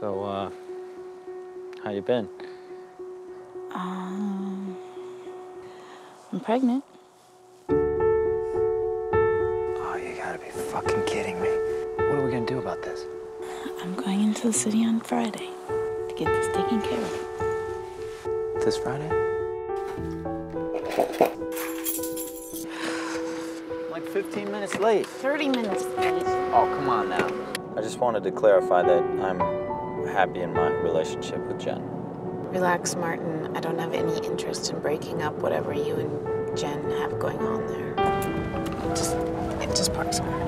So, uh, how you been? Um, I'm pregnant. Oh, you gotta be fucking kidding me. What are we gonna do about this? I'm going into the city on Friday to get this taken care of. This Friday? Like 15 minutes late. 30 minutes late. Oh, come on now. I just wanted to clarify that I'm happy in my relationship with Jen. Relax, Martin. I don't have any interest in breaking up whatever you and Jen have going on there. Just, just parks somewhere.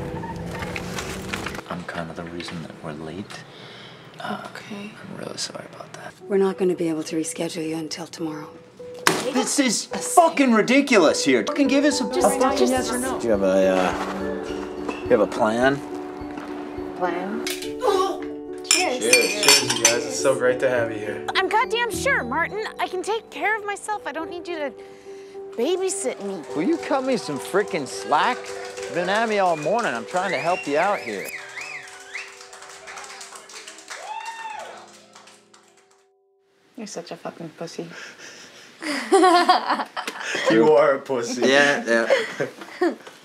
I'm kind of the reason that we're late. Okay. I'm really sorry about that. We're not going to be able to reschedule you until tomorrow. This is fucking ridiculous here. Fucking give us a, a fucking just- yes or no. Do you have a, uh, you have a plan? Plan? Cheers, cheers, you guys. It's so great to have you here. I'm goddamn sure, Martin. I can take care of myself. I don't need you to babysit me. Will you cut me some freaking slack? You've been at me all morning. I'm trying to help you out here. You're such a fucking pussy. You are a pussy. Yeah, yeah.